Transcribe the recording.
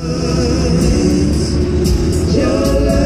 Your love